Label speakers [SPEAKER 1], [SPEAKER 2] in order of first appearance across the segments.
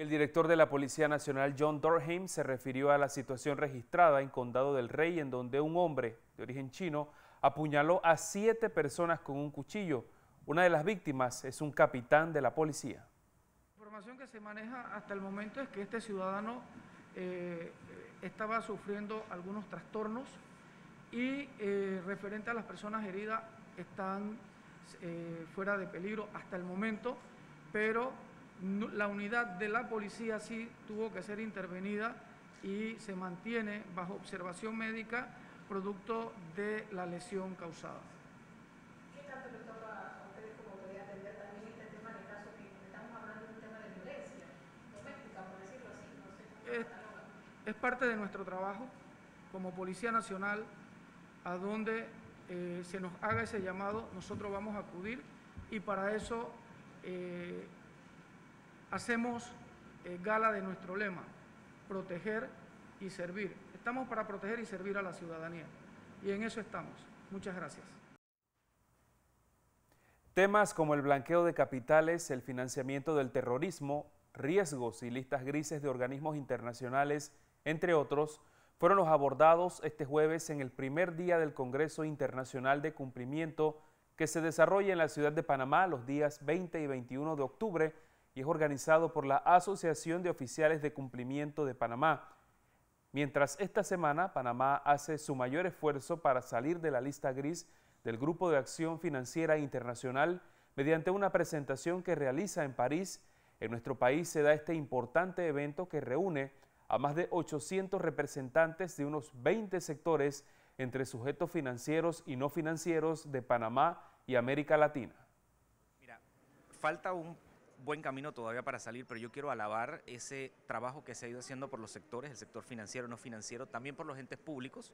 [SPEAKER 1] El director de la Policía Nacional, John Dorheim, se refirió a la situación registrada en Condado del Rey, en donde un hombre de origen chino apuñaló a siete personas con un cuchillo. Una de las víctimas es un capitán de la policía.
[SPEAKER 2] La información que se maneja hasta el momento es que este ciudadano eh, estaba sufriendo algunos trastornos y eh, referente a las personas heridas están eh, fuera de peligro hasta el momento, pero la unidad de la policía sí tuvo que ser intervenida y se mantiene bajo observación médica producto de la lesión causada.
[SPEAKER 3] ¿Qué tanto le toca a ustedes como autoridad atender también este tema en el caso que estamos hablando de un tema de violencia doméstica, por decirlo así? No sé
[SPEAKER 2] es, es parte de nuestro trabajo como Policía Nacional, a donde eh, se nos haga ese llamado, nosotros vamos a acudir y para eso eh, hacemos eh, gala de nuestro lema, proteger y servir. Estamos para proteger y servir a la ciudadanía y en eso estamos. Muchas gracias.
[SPEAKER 1] Temas como el blanqueo de capitales, el financiamiento del terrorismo, riesgos y listas grises de organismos internacionales, entre otros, fueron los abordados este jueves en el primer día del Congreso Internacional de Cumplimiento que se desarrolla en la ciudad de Panamá los días 20 y 21 de octubre y es organizado por la Asociación de Oficiales de Cumplimiento de Panamá. Mientras esta semana Panamá hace su mayor esfuerzo para salir de la lista gris del Grupo de Acción Financiera Internacional mediante una presentación que realiza en París, en nuestro país se da este importante evento que reúne a más de 800 representantes de unos 20 sectores entre sujetos financieros y no financieros de Panamá y América Latina.
[SPEAKER 4] Mira, falta un buen camino todavía para salir, pero yo quiero alabar ese trabajo que se ha ido haciendo por los sectores, el sector financiero, no financiero, también por los entes públicos.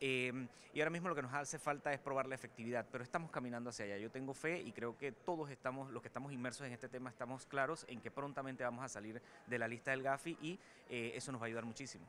[SPEAKER 4] Eh, y ahora mismo lo que nos hace falta es probar la efectividad, pero estamos caminando hacia allá. Yo tengo fe y creo que todos estamos, los que estamos inmersos en este tema, estamos claros en que prontamente vamos a salir de la lista del GAFI y eh, eso nos va a ayudar muchísimo.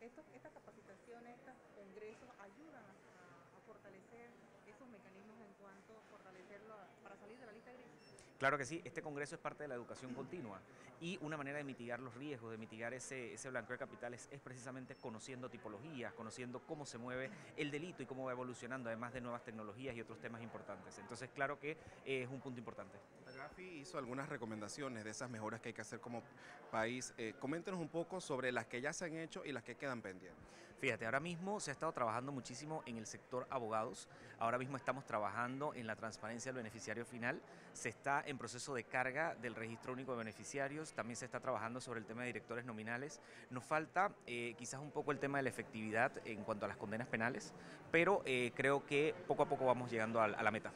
[SPEAKER 3] Esto, estas capacitaciones, estos congresos ayudan a, a fortalecer esos mecanismos en cuanto a fortalecerlo para salir de la lista gris.
[SPEAKER 4] Claro que sí, este Congreso es parte de la educación continua y una manera de mitigar los riesgos, de mitigar ese, ese blanqueo de capitales es precisamente conociendo tipologías, conociendo cómo se mueve el delito y cómo va evolucionando, además de nuevas tecnologías y otros temas importantes. Entonces, claro que es un punto importante.
[SPEAKER 5] La GAFI hizo algunas recomendaciones de esas mejoras que hay que hacer como país. Eh, coméntenos un poco sobre las que ya se han hecho y las que quedan pendientes.
[SPEAKER 4] Fíjate, ahora mismo se ha estado trabajando muchísimo en el sector abogados, ahora mismo estamos trabajando en la transparencia del beneficiario final, se está en proceso de carga del registro único de beneficiarios, también se está trabajando sobre el tema de directores nominales. Nos falta eh, quizás un poco el tema de la efectividad en cuanto a las condenas penales, pero eh, creo que poco a poco vamos llegando a, a la meta.